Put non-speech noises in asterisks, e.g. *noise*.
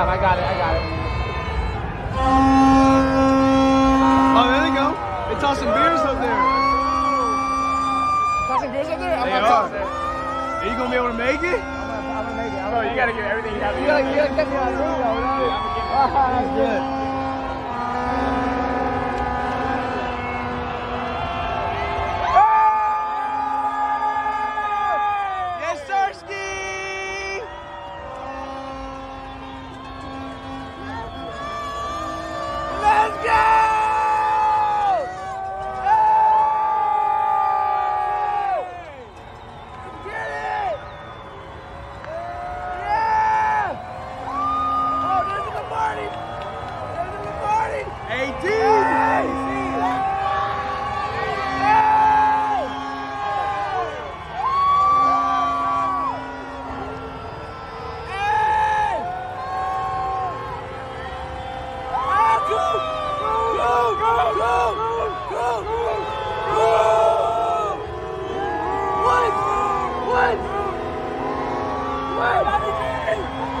time. I got it. I got it. Oh, there they go. They're tossing beers up there. Tossing beers up there? I'm they not are. Are you gonna be able to make it? I'm gonna, make it. Bro, oh, you gotta get everything you have. You gotta, you gotta catch me on the room. That's *laughs* good. Woo!